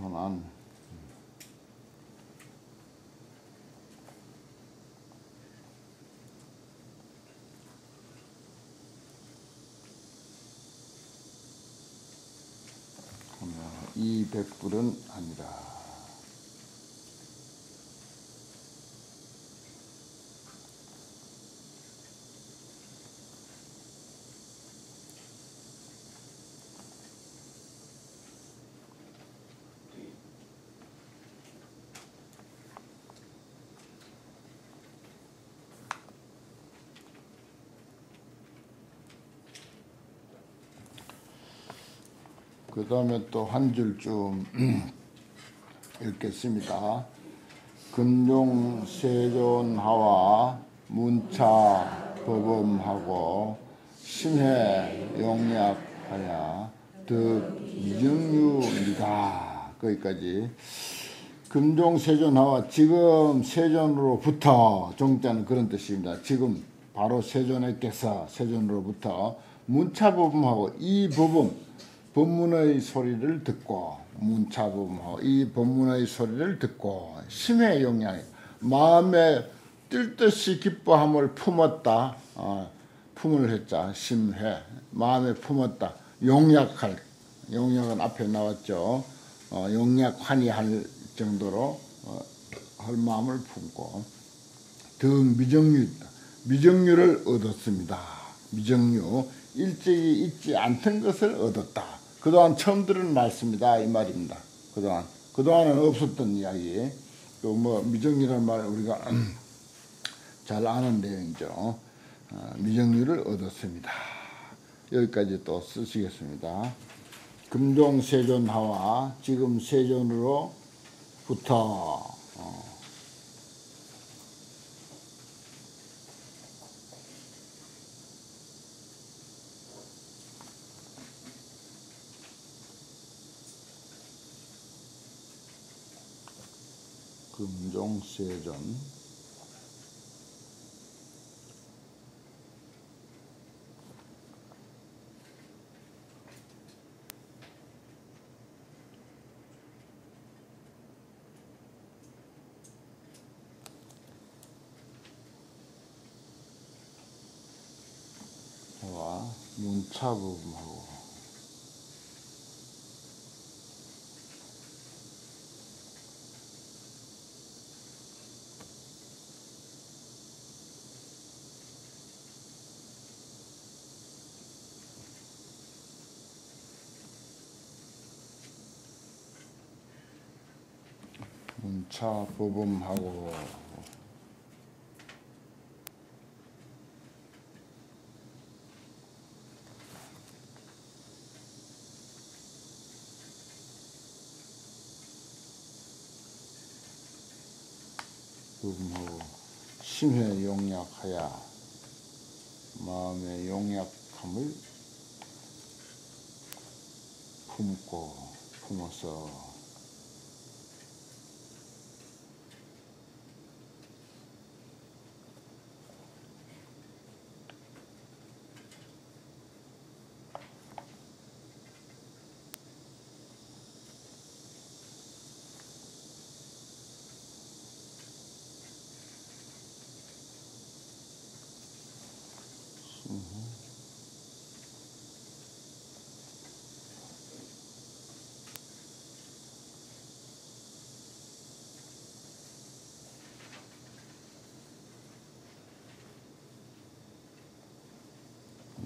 조난 이 백불은 아니라 그 다음에 또 한줄좀 읽겠습니다. 금종 세존하와 문차 법음하고 심해 용약하야 득이정유이다 거기까지 금종 세존하와 지금 세존으로부터 종자는 그런 뜻입니다. 지금 바로 세존에께서 세존으로부터 문차 법음하고 이 법음 법문의 소리를 듣고 문차법음하고 이 법문의 소리를 듣고 심의 영향이 마음에 뜰 듯이 기뻐함을 품었다. 어, 품을 했자 심해 마음에 품었다. 용약할 용약은 앞에 나왔죠. 어, 용약하니 할 정도로 어, 할 마음을 품고 등 미정유 미정유를 얻었습니다. 미정유 일찍이 있지 않던 것을 얻었다. 그동안 처음 들은 말씀이다 이 말입니다. 그동안 그동안은 없었던 이야기. 또뭐 미정유라는 말 우리가 잘 아는 내용이죠. 어, 미정유를 얻었습니다. 여기까지 또 쓰시겠습니다. 금종 세존하와 지금 세존으로부터 금종세전. 와 문차 부분하고 문 차 법음하고. 법음하고. 심해 용약하야 마음의 용약함을 품고 품어서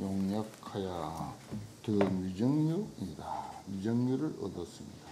용약 하야 더 미정유이다. 미정유를 얻었습니다.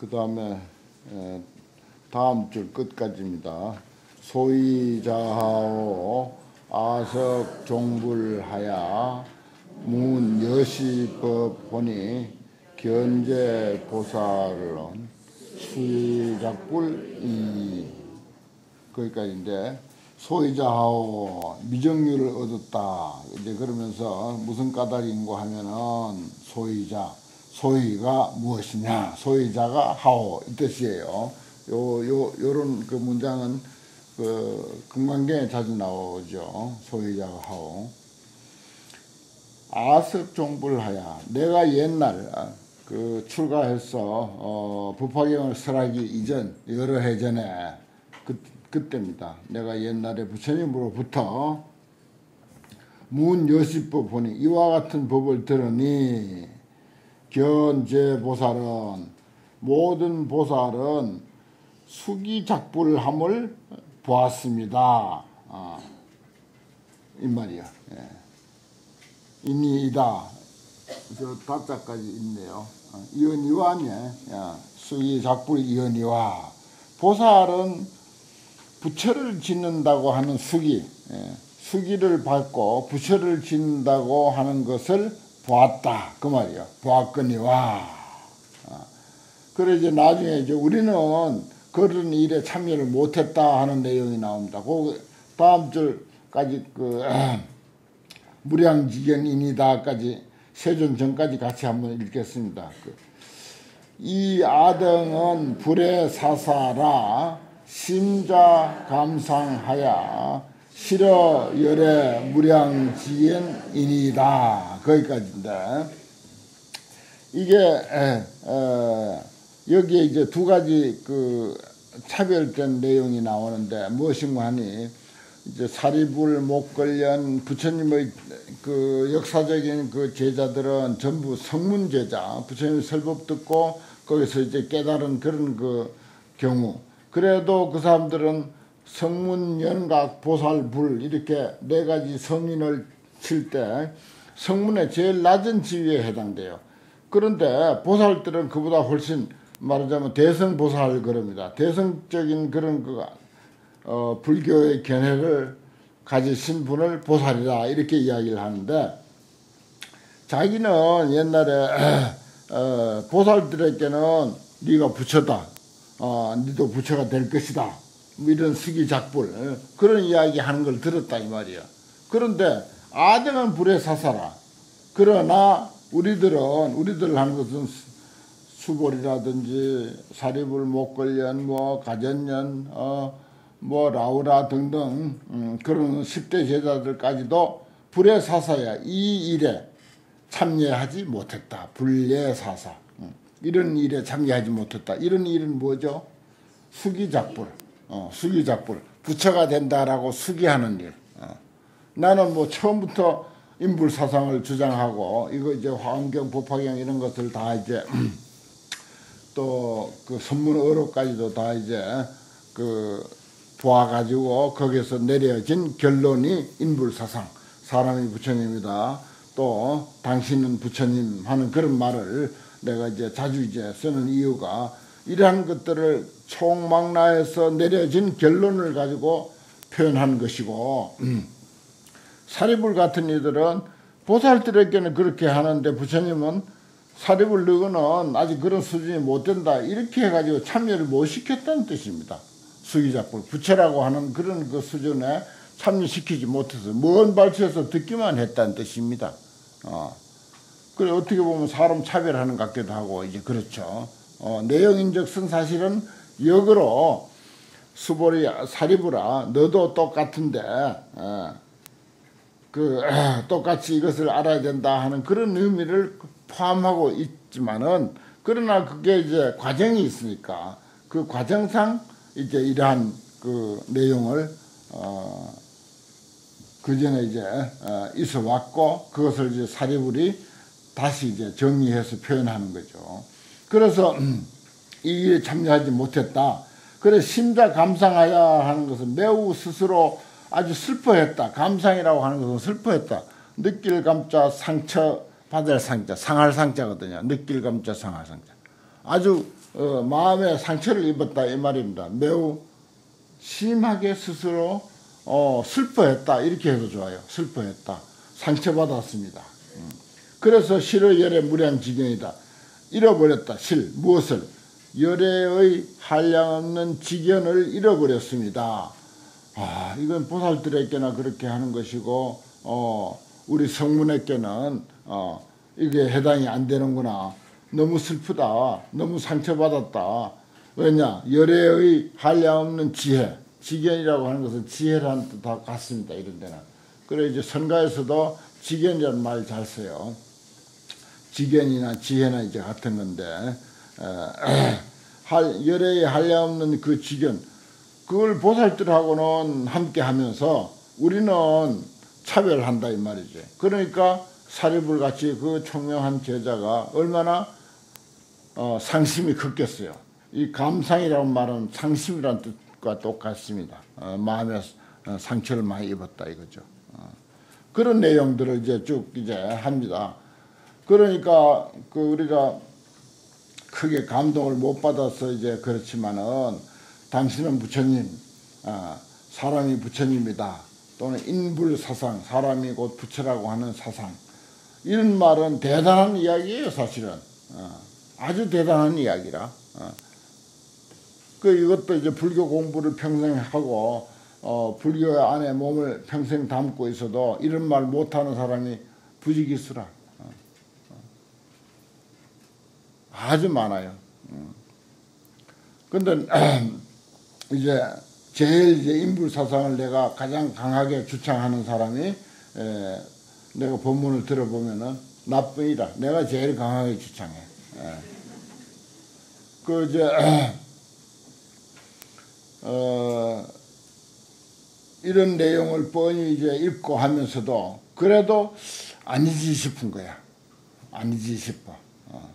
그 다음에 다음 줄 끝까지입니다. 소이자하오 아석 종불하야 문 여시법 보니 견제 보살론 수작불 이 거기까지인데 소이자하오 미정률을 얻었다. 이제 그러면서 무슨 까닭인고 하면은 소이자 소이가 무엇이냐 소이자가 하오 이 뜻이에요. 요 요 요런 그 문장은 그 금강경에 자주 나오죠. 소이자가 하오. 아석종불하야 내가 옛날 그 출가해서 어, 부파경을 설하기 이전 여러 해 전에 그, 그때입니다. 내가 옛날에 부처님으로부터 문여시법 보니 이와 같은 법을 들으니 견제보살은 모든 보살은 수기작불함을 보았습니다. 아, 이 말이야. 예. 이니이다. 저 다자까지 있네요. 어, 이언이와네. 수기작불 이언이와. 보살은 부처를 짓는다고 하는 수기, 예. 수기를 받고 부처를 짓는다고 하는 것을 보았다. 그 말이요. 보았거니와. 어. 그래 이제 나중에 이제 우리는 그런 일에 참여를 못했다 하는 내용이 나옵니다. 그 다음 줄까지 그 무량지견인이다까지 세존 전까지 같이 한번 읽겠습니다. 그 이 아등은 불의 사사라 심자 감상하야 실어 열의 무량지견인이다 거기까지인데 이게 에, 에, 여기에 이제 두 가지 그 차별된 내용이 나오는데 무엇인가 하니? 이제 사리불 목걸련 부처님의 그 역사적인 그 제자들은 전부 성문 제자. 부처님 설법 듣고 거기서 이제 깨달은 그런 그 경우. 그래도 그 사람들은 성문 연각 보살불 이렇게 네 가지 성인을 칠때 성문의 제일 낮은 지위에 해당돼요. 그런데 보살들은 그보다 훨씬 말하자면 대성보살 그럽니다. 대성적인 그런 그 어, 불교의 견해를 가지신 분을 보살이라 이렇게 이야기를 하는데 자기는 옛날에 어, 보살들에게는 네가 부처다. 어, 네도 부처가 될 것이다. 뭐 이런 시기작불 그런 이야기 하는 걸 들었다 이 말이야. 그런데 아등은 불에 사사라. 그러나 우리들은 우리들 하는 것은 수골이라든지 사리불 목걸련 뭐 가전년 어, 뭐 라우라 등등 음, 그런 10대 제자들까지도 불의 사사야 이 일에 참여하지 못했다. 불례 사사 음, 이런 일에 참여하지 못했다. 이런 일은 뭐죠? 수기작불 어, 수기작불 부처가 된다라고 수기하는 일 어. 나는 뭐 처음부터 인불 사상을 주장하고 이거 이제 화엄경 법화경 이런 것을 다 이제 또 그 선문어로까지도 다 이제 그 보아가지고 거기서 내려진 결론이 인불 사상 사람이 부처님이다 또 당신은 부처님 하는 그런 말을 내가 이제 자주 이제 쓰는 이유가 이러한 것들을 총망라해서 내려진 결론을 가지고 표현한 것이고 음. 사리불 같은 이들은 보살들에게는 그렇게 하는데 부처님은 사립을 넣으는 아직 그런 수준이 못 된다. 이렇게 해가지고 참여를 못 시켰다는 뜻입니다. 수기작불 부처라고 하는 그런 그 수준에 참여시키지 못해서 먼 발치에서 듣기만 했다는 뜻입니다. 어. 그래 어떻게 보면 사람 차별하는 것 같기도 하고 이제 그렇죠. 어, 내용인즉슨 사실은 역으로 수보리 사리부라 너도 똑같은데 어, 그 똑같이 이것을 알아야 된다 하는 그런 의미를 포함하고 있지만은 그러나 그게 이제 과정이 있으니까 그 과정상 이제 이러한 그 내용을 어, 그 전에 이제 어, 있어 왔고 그것을 이제 사리불이 다시 이제 정리해서 표현하는 거죠. 그래서 음, 이 일에 참여하지 못했다. 그래 심자 감상하야 하는 것은 매우 스스로 아주 슬퍼했다. 감상이라고 하는 것은 슬퍼했다. 느낄 감자 상처 받을 상자, 상할 상자거든요. 느낄 감자 상할 상자. 아주 어, 마음에 상처를 입었다 이 말입니다. 매우 심하게 스스로 어, 슬퍼했다 이렇게 해도 좋아요. 슬퍼했다. 상처받았습니다. 음. 그래서 실의 열의 무량지경이다. 잃어버렸다. 실 무엇을 열애의 한량없는 지견을 잃어버렸습니다. 아 이건 보살들에게나 그렇게 하는 것이고 어 우리 성문에게는 어 이게 해당이 안 되는구나. 너무 슬프다. 너무 상처받았다. 왜냐 열애의 한량없는 지혜 지견이라고 하는 것은 지혜라는 뜻하 같습니다. 이런 데는. 그래 이제 선가에서도 지견이라는 말 잘 써요. 지견이나 지혜나 이제 같은 건데 할, 열애에 한량없는 그 지견 그걸 보살들하고는 함께 하면서 우리는 차별한다 이 말이지. 그러니까 사리불 같이 그 총명한 제자가 얼마나 어, 상심이 컸겠어요. 이 감상이라는 말은 상심이라는 뜻과 똑같습니다. 어, 마음에 어, 상처를 많이 입었다 이거죠. 어. 그런 내용들을 이제 쭉 이제 합니다. 그러니까 그 우리가 크게 감동을 못 받아서 이제 그렇지만은 당신은 부처님, 어, 사람이 부처님이다. 또는 인불사상, 사람이 곧 부처라고 하는 사상. 이런 말은 대단한 이야기예요, 사실은. 어, 아주 대단한 이야기라. 어. 그 이것도 이제 불교 공부를 평생 하고 어, 불교 안에 몸을 평생 담고 있어도 이런 말 못하는 사람이 부지기수라. 어, 어. 아주 많아요. 어. 근데 이제 제일 이제 인불 사상을 내가 가장 강하게 주창하는 사람이 에, 내가 본문을 들어보면은 나뿐이다. 내가 제일 강하게 주창해. 에. 그 이제 어, 이런 내용을 뻔히 이제 읽고 하면서도 그래도 아니지 싶은 거야. 아니지 싶어. 어.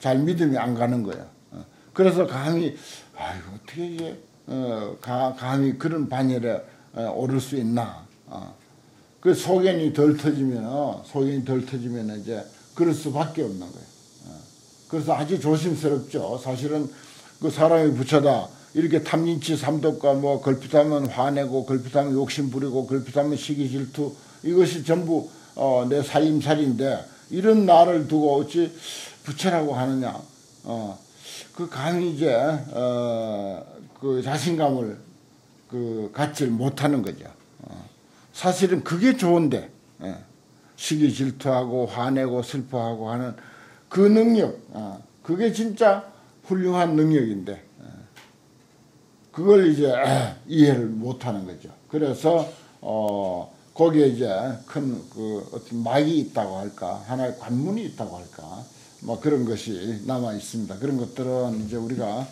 잘 믿음이 안 가는 거야. 어. 그래서 감히 아이고 어떻게 이게 어, 가, 감히 그런 반열에 어, 오를 수 있나. 어. 그 소견이 덜 터지면 어, 소견이 덜 터지면 이제 그럴 수밖에 없는 거예요. 어. 그래서 아주 조심스럽죠. 사실은 그 사람이 부처다. 이렇게 탐진치 삼독과 뭐 걸핏하면 화내고 걸핏하면 욕심 부리고 걸핏하면 시기 질투 이것이 전부 어, 내 살림살인데 이런 나를 두고 어찌 부처라고 하느냐 어, 그 감히 이제 어, 그 자신감을 그 갖지 못하는 거죠. 어, 사실은 그게 좋은데 예, 시기 질투하고 화내고 슬퍼하고 하는 그 능력 어, 그게 진짜 훌륭한 능력인데 그걸 이제 이해를 못하는 거죠. 그래서 어 거기에 이제 큰 그 어떤 막이 있다고 할까 하나의 관문이 있다고 할까 뭐 그런 것이 남아 있습니다. 그런 것들은 이제 우리가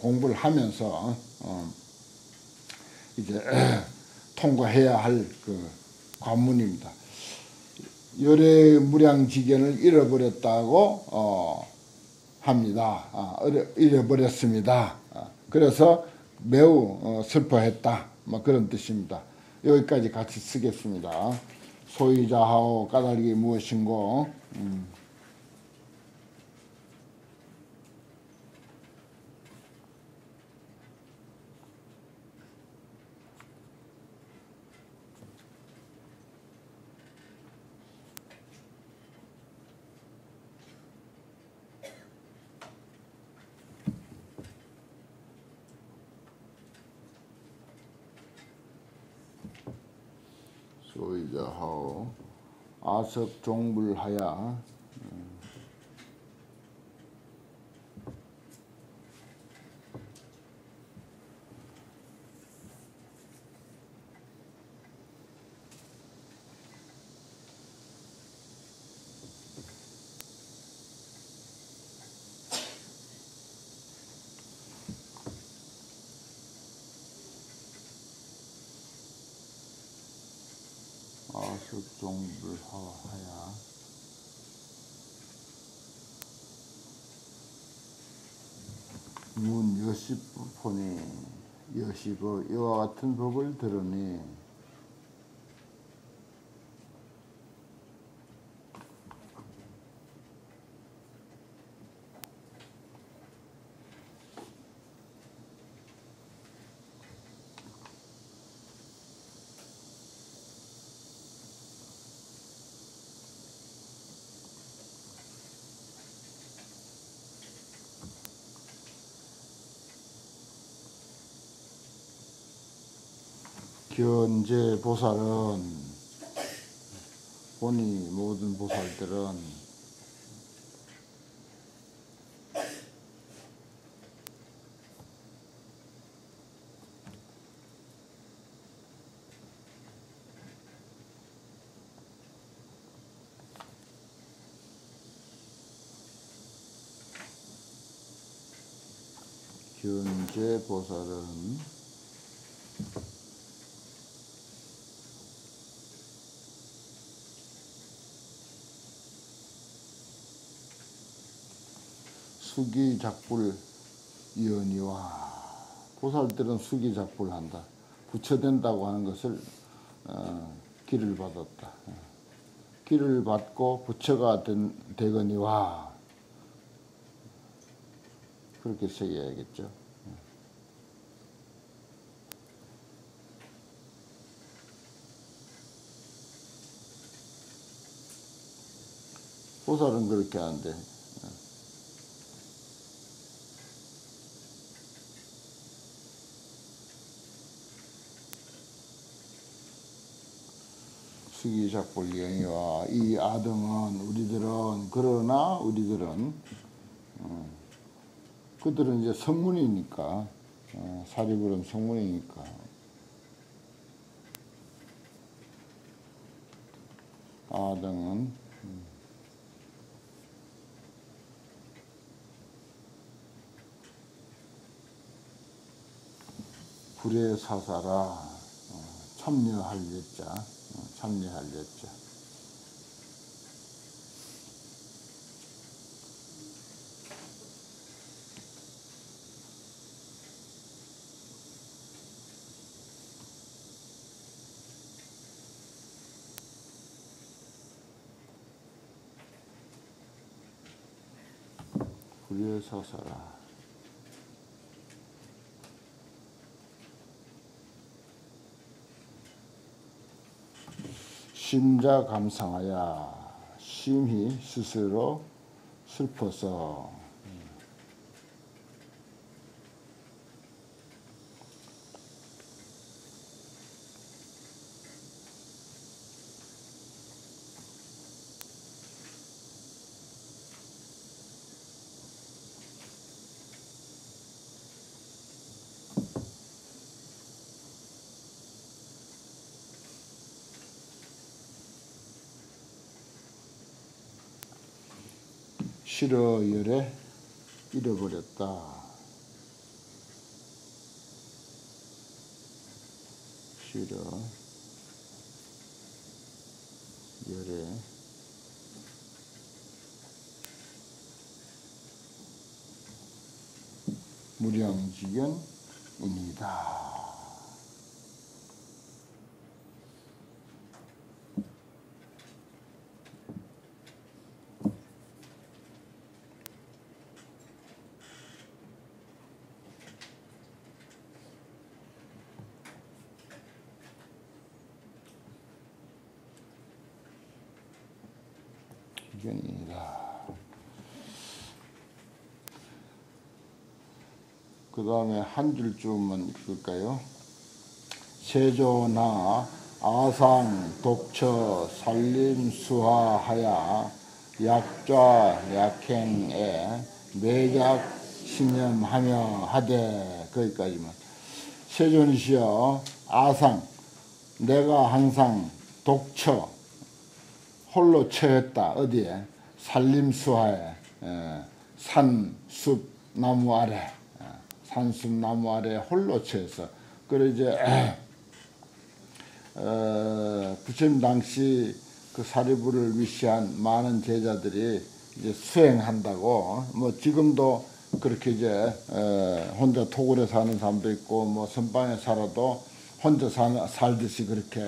공부를 하면서 어 이제 통과해야 할 그 관문입니다. 열의 무량지견을 잃어버렸다고 어 합니다. 아, 잃어버렸습니다. 아, 그래서 매우 어, 슬퍼했다. 뭐 그런 뜻입니다. 여기까지 같이 쓰겠습니다. 소유자하오 까닭이 무엇인고 음. 소이자하오 아석종불하야 아석종불하야. 문 여십보니 여십어 이와 같은 법을 들으니 견제 보살은 본이 모든 보살들은 견제 보살은 수기 작불 이언이와 보살들은 수기 작불 한다. 부처된다고 하는 것을 어, 길을 받았다. 길을 받고 부처가 된, 되거니와 그렇게 새겨야겠죠. 보살은 그렇게 하는 데 수기작불경이와 이 아등은 우리들은 그러나 우리들은 어, 그들은 이제 성문이니까 어, 사리불은 성문이니까. 아등은 음, 불의 사사라 어, 참여할 예자 예자 불의 사사라 심자 감상하여 심히 스스로 슬퍼서 실어열에 잃어버렸다. 실어 열에 무량지견입니다. 그 다음에 한 줄쯤만 읽을까요? 세조나 아상 독처 살림수화하야 약좌 약행에 매작 신념하며 하되 거기까지만 세존이시여 아상 내가 항상 독처 홀로 처했다. 어디에? 산림수하에 산, 숲, 나무 아래 산숲 나무 아래 홀로 처해서 그래 이제 어, 부처님 당시 그 사리부를 위시한 많은 제자들이 이제 수행한다고 뭐 지금도 그렇게 이제 어, 혼자 토굴에 사는 사람도 있고 뭐 선방에 살아도 혼자 사, 살듯이 그렇게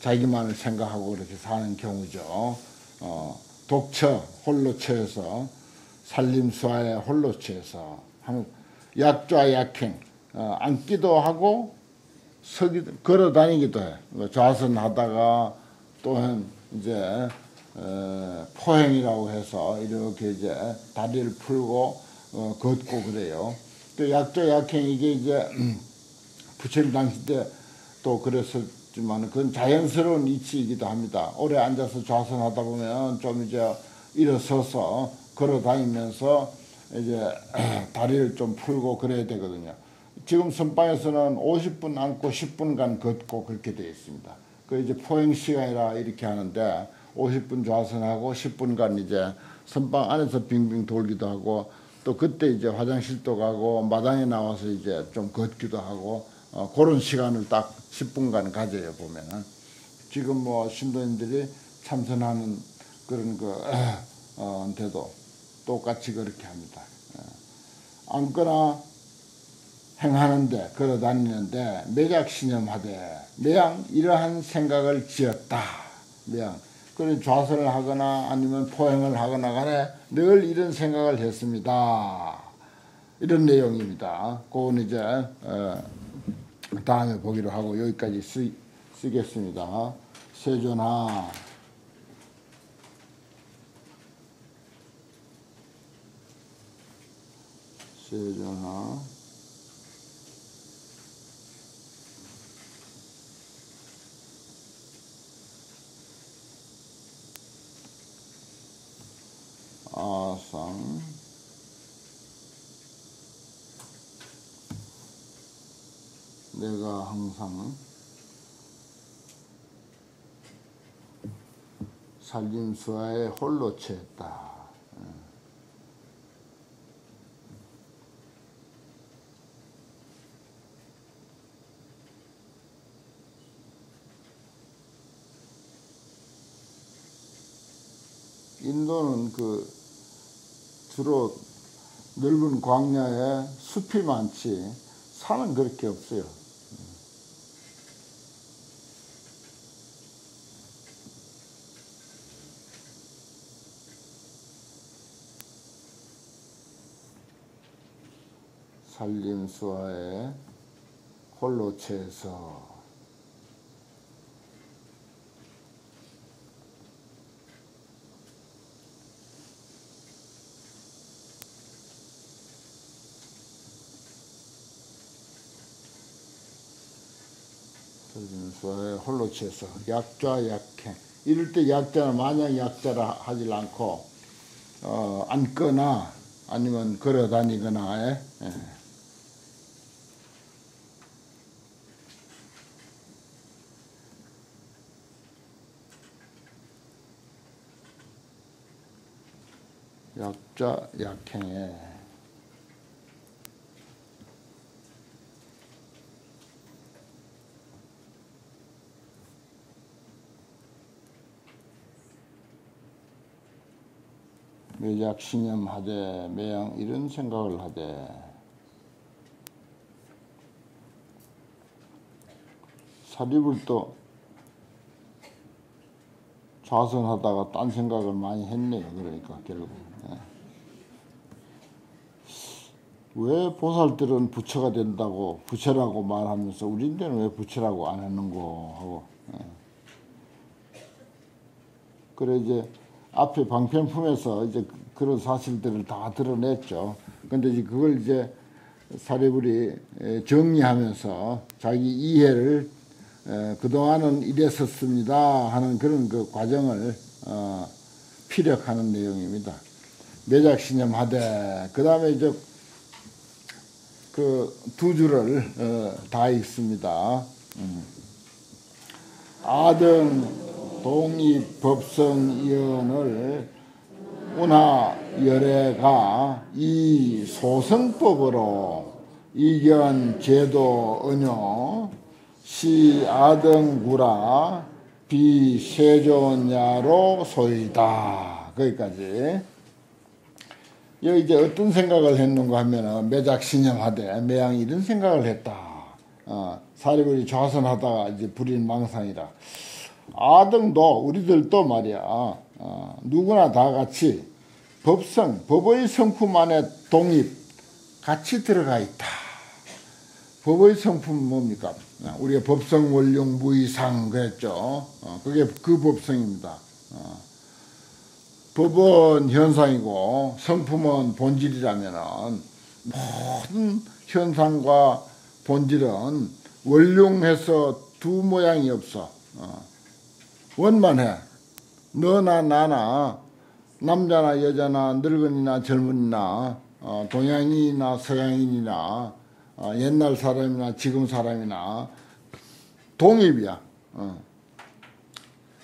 자기만을 생각하고 그렇게 사는 경우죠. 어, 독처 홀로 처해서 살림수화에 홀로 처해서 약좌 약행 어, 앉기도 하고 서기 걸어 다니기도 해. 뭐 좌선하다가 또한 이제 어, 포행이라고 해서 이렇게 이제 다리를 풀고 어, 걷고 그래요. 또 약좌 약행 이게 이제 부처님 당시 때 또 그랬었지만 그건 자연스러운 이치이기도 합니다. 오래 앉아서 좌선하다 보면 좀 이제 일어서서 걸어 다니면서 이제 다리를 좀 풀고 그래야 되거든요. 지금 선방에서는 50분 앉고 10분간 걷고 그렇게 되어 있습니다. 그 이제 포행 시간이라 이렇게 하는데 50분 좌선하고 10분간 이제 선방 안에서 빙빙 돌기도 하고 또 그때 이제 화장실도 가고 마당에 나와서 이제 좀 걷기도 하고 어, 그런 시간을 딱 10분간 가져요 보면은 지금 뭐 신도님들이 참선하는 그런 그 어, 한테도 똑같이 그렇게 합니다. 어. 앉거나 행하는데 걸어 다니는데 매작 신념하되 매양 이러한 생각을 지었다. 매양 그런 좌선을 하거나 아니면 포행을 하거나 간에 늘 이런 생각을 했습니다. 이런 내용입니다. 그건 이제 어, 다음에 보기로 하고 여기까지 쓰, 쓰겠습니다. 세존하 세존하 아상 내가 항상 살림수화에 홀로 채했다. 인도는 그 주로 넓은 광야에 숲이 많지 산은 그렇게 없어요. 살림수화에 홀로 채서 설진수화에 홀로 채서 약좌 약행 이럴 때 약자는 마냥 약자라 하질 않고 어, 앉거나 아니면 걸어 다니거나 예. 예. 약자 약행에 매작 신념하되 매양 이런 생각을 하되 사리불도 좌선하다가 딴 생각을 많이 했네요. 그러니까 결국. 예. 왜 보살들은 부처가 된다고 부처라고 말하면서 우리들은 왜 부처라고 안 하는고 하고 예. 그래 이제 앞에 방편품에서 이제 그런 사실들을 다 드러냈죠. 근데 이제 그걸 이제 사례불이 정리하면서 자기 이해를 그동안은 이랬었습니다 하는 그런 그 과정을 어, 피력하는 내용입니다. 매작신념하되 그 다음에 이제 그 두 줄을 어, 다 읽습니다. 음. 아등 동의법성위원을 운하 열애가 이 소성법으로 이견 제도 은요 시 아등구라 비세존야로 소이다. 거기까지. 여기 이제 어떤 생각을 했는가 하면은 매작 신념하되 매양이 이런 생각을 했다. 어, 사리불이 좌선하다가 이제 불인 망상이라 아등도 우리들도 말이야 어, 누구나 다 같이 법성 법의 성품 안에 독립 같이 들어가 있다. 법의 성품은 뭡니까? 우리가 법성 원룡 무이상 그랬죠. 어, 그게 그 법성입니다. 어, 법은 현상이고 성품은 본질이라면은 모든 현상과 본질은 원룡해서 두 모양이 없어. 어. 원만해. 너나 나나 남자나 여자나 늙은이나 젊은이나 어, 동양인이나 서양인이나 어, 옛날 사람이나 지금 사람이나 동입이야. 어.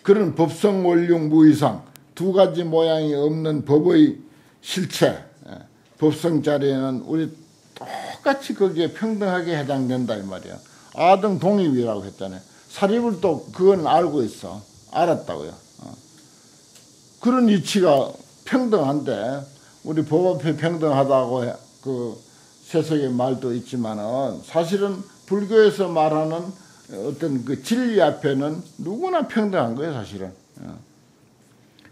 그런 법성 원룡 무이상 두 가지 모양이 없는 법의 실체 예. 법성 자리에는 우리 똑같이 거기에 평등하게 해당된다 이 말이야. 아등 동입이라고 했잖아요. 사립을 또 그건 알고 있어. 알았다고요. 어. 그런 이치가 평등한데 우리 법 앞에 평등하다고 그 세속의 말도 있지만은 사실은 불교에서 말하는 어떤 그 진리 앞에는 누구나 평등한 거예요, 사실은. 어.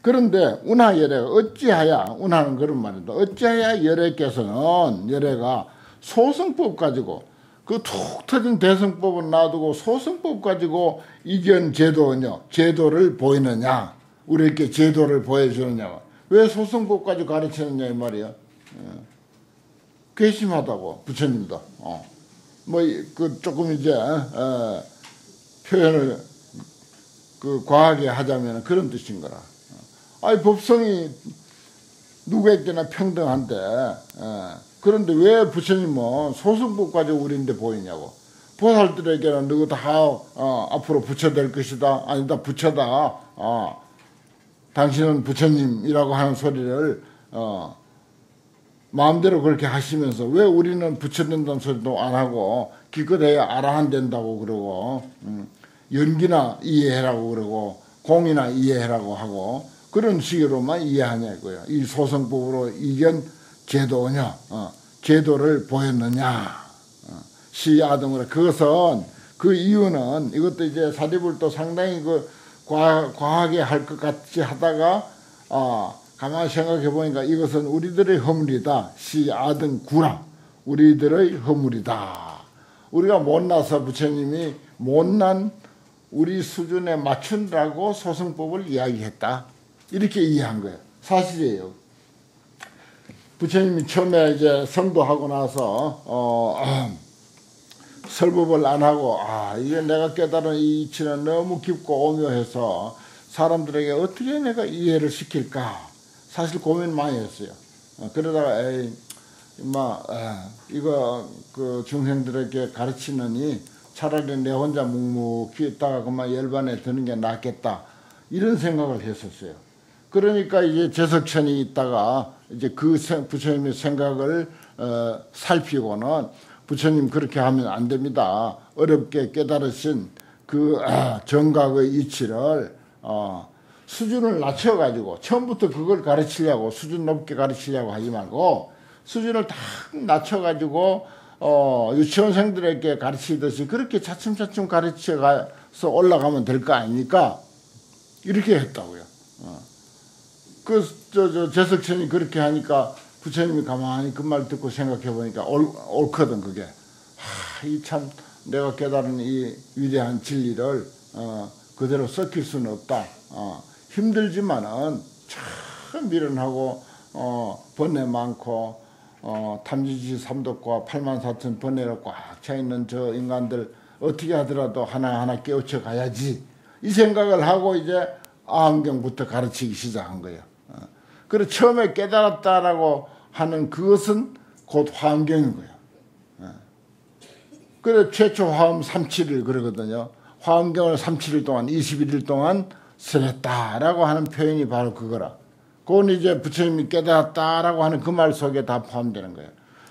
그런데 운하 열애가 어찌하야 운하는 그런 말이다. 어찌하야 열애께서는 열애가 소승법 가지고 그 툭 터진 대승법은 놔두고 소승법 가지고 이견 제도냐 제도를 보이느냐 우리에게 제도를 보여주느냐 왜 소승법 가지고 가르치느냐 이 말이야 예. 괘씸하다고 부처님도 어. 뭐그 조금 이제 어, 표현을 그 과하게 하자면 그런 뜻인 거라 어. 아니 법성이 누구에게나 평등한데 예. 그런데 왜 부처님은 소승법 가지고 우리인데 보이냐고. 보살들에게는 너희 다 어, 앞으로 부처 될 것이다. 아니다 부처다. 어, 당신은 부처님이라고 하는 소리를 어, 마음대로 그렇게 하시면서 왜 우리는 부처 된다는 소리도 안 하고 기껏해야 아라한 된다고 그러고 음, 연기나 이해해라고 그러고 공이나 이해해라고 하고 그런 식으로만 이해하냐고요. 이 소승법으로 이견 제도냐, 어, 제도를 보였느냐. 어, 시아동으로 그것은 그 이유는 이것도 이제 사립을 또 상당히 그 과, 과하게 할 것 같이 하다가 어, 가만히 생각해 보니까 이것은 우리들의 허물이다. 시아등 구랑 우리들의 허물이다. 우리가 못나서 부처님이 못난 우리 수준에 맞춘다고 소승법을 이야기했다. 이렇게 이해한 거예요. 사실이에요. 부처님이 처음에 이제 성도하고 나서 어, 어, 설법을 안 하고 아 이게 내가 깨달은 이 이치는 너무 깊고 오묘해서 사람들에게 어떻게 내가 이해를 시킬까 사실 고민 많이 했어요. 어, 그러다가 에이 임마 에, 이거 그 중생들에게 가르치느니 차라리 내 혼자 묵묵히 있다가 그만 열반에 드는 게 낫겠다 이런 생각을 했었어요. 그러니까 이제 제석천이 있다가 이제 그 부처님의 생각을 어, 살피고는 부처님 그렇게 하면 안 됩니다. 어렵게 깨달으신 그 아, 정각의 이치를 어, 수준을 낮춰가지고 처음부터 그걸 가르치려고 수준 높게 가르치려고 하지 말고 수준을 딱 낮춰가지고 어, 유치원생들에게 가르치듯이 그렇게 차츰차츰 가르쳐가서 올라가면 될 거 아닙니까? 이렇게 했다고요. 어. 그, 저, 저, 제석천이 그렇게 하니까 부처님이 가만히 그 말 듣고 생각해 보니까 옳, 옳거든, 그게. 하, 이 참, 내가 깨달은 이 위대한 진리를, 어, 그대로 썩힐 수는 없다. 어, 힘들지만은 참 미련하고, 어, 번뇌 많고, 어, 탐지지 삼독과 8만 4천 번뇌로 꽉 차 있는 저 인간들 어떻게 하더라도 하나하나 깨우쳐 가야지. 이 생각을 하고 이제 아함경부터 가르치기 시작한 거예요. 그래 처음에 깨달았다라고 하는 그것은 곧 화엄경인 거예요. 예. 그래 최초 화엄 37일 그러거든요. 화엄경을 37일 동안 21일 동안 설했다라고 하는 표현이 바로 그거라. 그건 이제 부처님이 깨달았다라고 하는 그 말 속에 다 포함되는 거예요.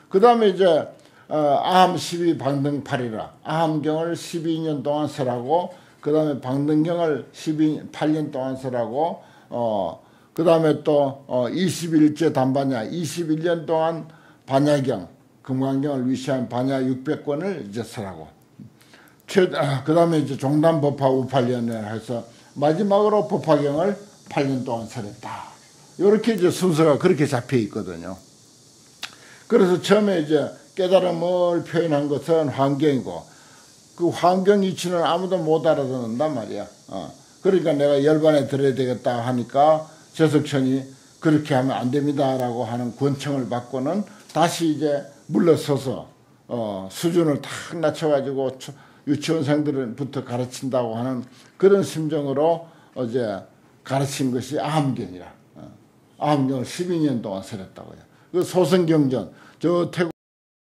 그 다음에 이제 어, 아함 12 방등팔이라 아함경을 12년 동안 설하고 그 다음에 방등경을 12, 8년 동안 설하고 어, 그 다음에 또 어, 21제 단반야 21년 동안 반야경 금강경을 위시한 반야 600권을 이제 쓰라고 아, 그 다음에 이제 종단 법화 우팔년을 해서 마지막으로 법화경을 8년 동안 설했다. 이렇게 이제 순서가 그렇게 잡혀 있거든요. 그래서 처음에 이제 깨달음을 표현한 것은 환경이고 그 환경 이치는 아무도 못 알아듣는단 말이야. 어. 그러니까 내가 열반에 들어야 되겠다 하니까 재석천이 그렇게 하면 안 됩니다라고 하는 권청을 받고는 다시 이제 물러서서 어, 수준을 탁 낮춰가지고 유치원생들부터 가르친다고 하는 그런 심정으로 어제 가르친 것이 아함경이라. 어. 아함경을 12년 동안 설했다고요. 그 소승경전 저 태국